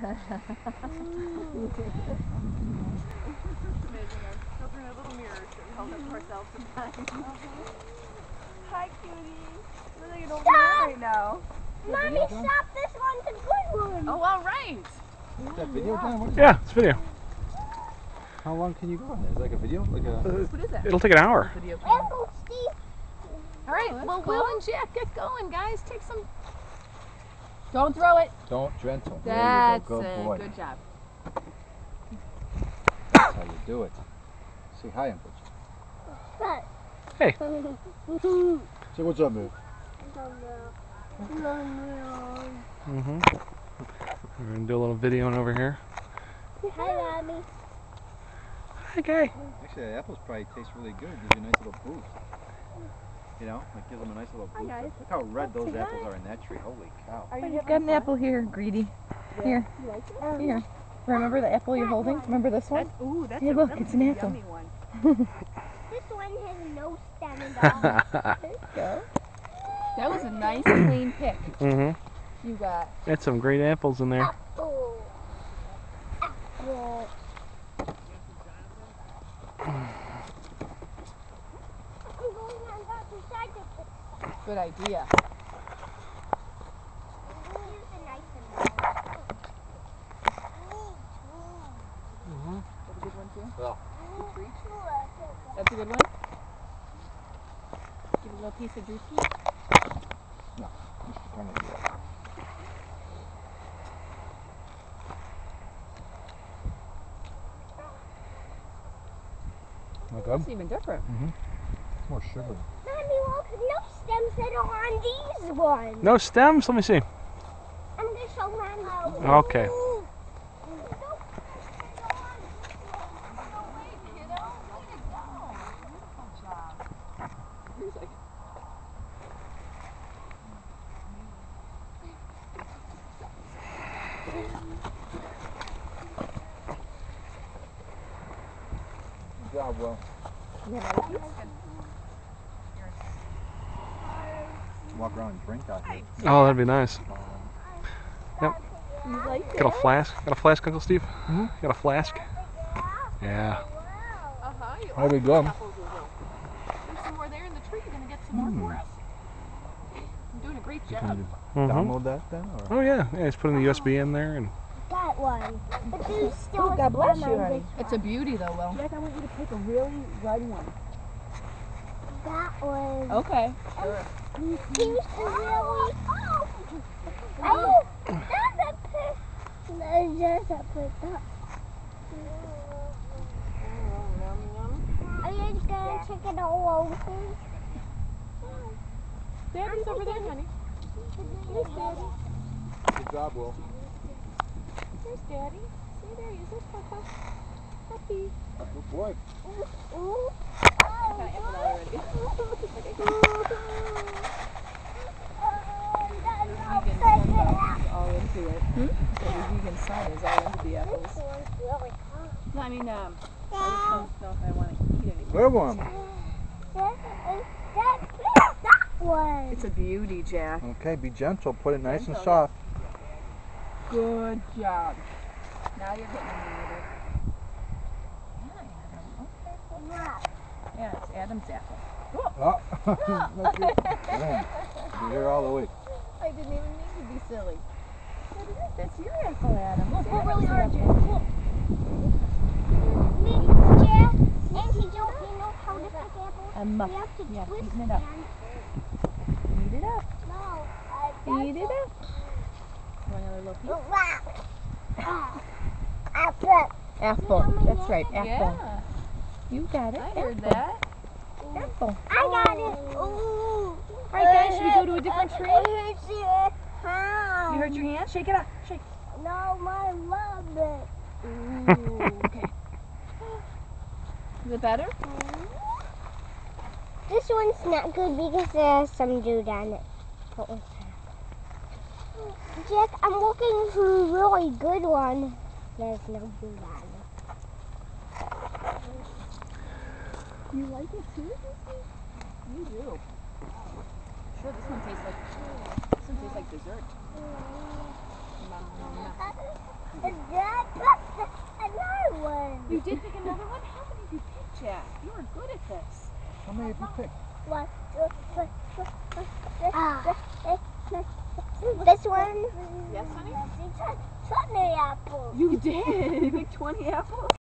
amazing. Our children are little mirrors that we hold up to ourselves sometimes. Hi, cutie. We're like an old man Stop! right now. Mommy, stop! This one's a good one. Oh, all right. Is that video, John? What is Yeah, it's video. How long can you go on there? Is it like a video? Like a... What is that? It'll take an hour. Video All right. that's well, cool. Will and Jack, get going, guys. Take some. Don't throw it. Don't, gentle. That's you go. Good boy. Good job. That's how you do it. Say hi, Uncle. But. Hey. Say what's up, man. Mm-hmm. We're gonna do a little videoing over here. Hi, Mommy. Hi, guy. Actually, the apples probably taste really good. Gives you a nice little boost. You know, like gives them a nice little boost. guys. Look how red those apples are in that tree. Holy cow. Are You've got an apple here, greedy. Here. Here. Remember the apple you're holding? Remember this one? That's, ooh, that's Hey, a, look, it's an apple. yummy one. This one has no stem at all. There you go. That was a nice, clean pick mm-hmm. you got. Got some great apples in there. Apple. Apple. I'm going on Dr. Side to put Good idea. Here's a nice one. That's a good Mm-hmm. one too. Well. Good reach. That's a good one. Give a little piece of juicy. Just kind of, yeah. Not good? That's even different. It's more sugar. Mommy, look, no stems that are on these ones. No stems? Let me see. I'm going to show Okay. Good job, Will. Walk around and drink out here. Oh, that'd be nice. you like Got a flask? Got a flask, Uncle Steve? Mhm. Got a flask? Yeah. Uh-huh. You There we go. apples will. There's some more there in the tree. You're going to get some more for us. You're doing a great job. can Mm-hmm. download that then? Or? Oh yeah. Yeah, just put in the USB in there and That one. But there's still Oh, a God bless you, honey. It's a beauty though, Will. Jack, I want you to pick a really red one. That one. Okay. He used to oh, really. Oh, oh, that's a pic. That's just a pic. Are you gonna check it all over? Daddy's over there, honey. There's Daddy. Good job, Will. There's Daddy. See, there he is. There's Papa. Puppy. Good boy. Ooh. Got an apple already. all into it. Hmm? So the vegan son is all into the apples. No, I mean, um, I just don't know if I want to eat anymore. Good one. That one. It's a beauty, Jack. Okay, be gentle. Put it nice and Gentle, soft. Good job. Now you're getting animated. Yeah, Adam. Okay. Yeah, it's Adam's apple. Oh. Look here. Boom. Be here all the week. I didn't even mean to be silly. That is, that's your apple, Adam. It's Pull really Adam's hard, apple. Me, Jack, Auntie, don't you know how to pick apples? A muff. We have to Yeah, twist eating it up. Eat it up. No, uh, I Eat it up. You want another little piece? Wow. Oh. Apple. Apple. That's right, apple. Yeah, You got it. I heard apple. that. Apple. I got it. Ooh. All right, guys, should we go to a different tree? Oh, it hurts your hand. You hurt your hand? Shake it up. Shake. No, my love it. Ooh, okay. Is it better? Mm-hmm. This one's not good because there's some dude on it. What was that? Jack, I'm looking for a really good one. There's no dude on it. You like it too? You do. Sure, this one tastes like this one tastes like dessert. Another one. You did pick another one? How many did you pick, Jack? You are good at this. How many have you picked? One, two, three, four, five, six, seven, eight, nine, ten. This one. Yes, honey? Twenty apples. You did. You picked 20 apples?